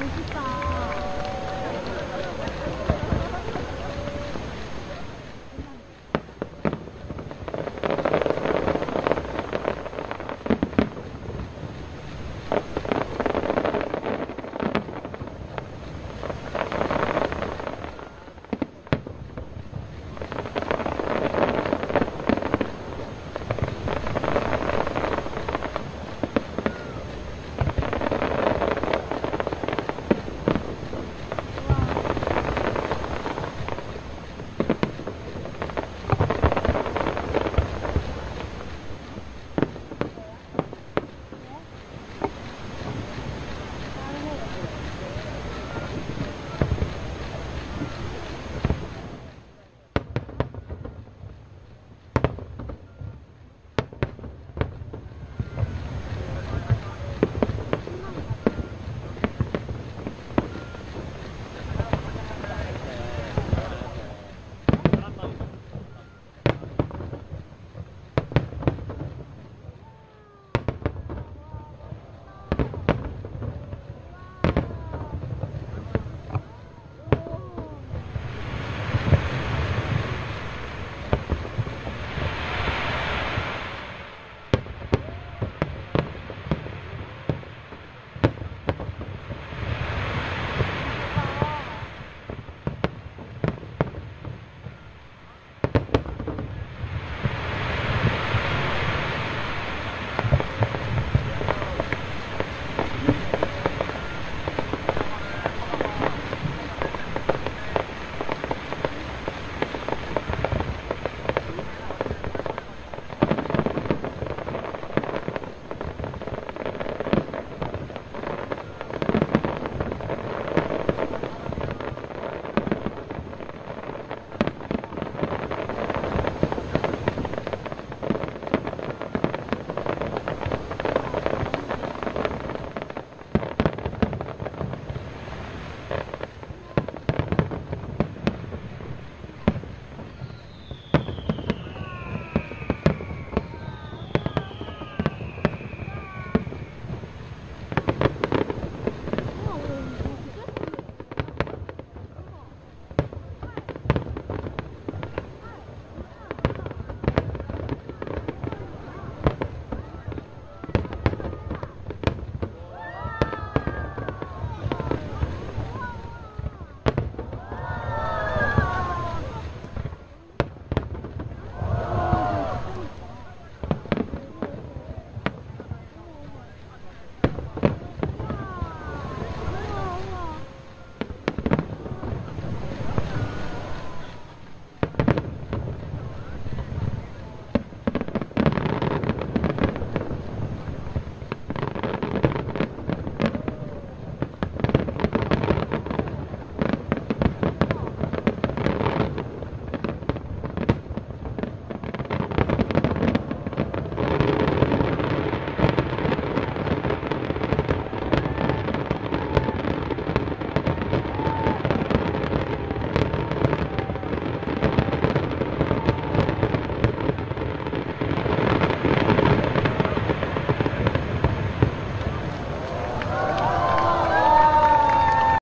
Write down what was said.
멋있다.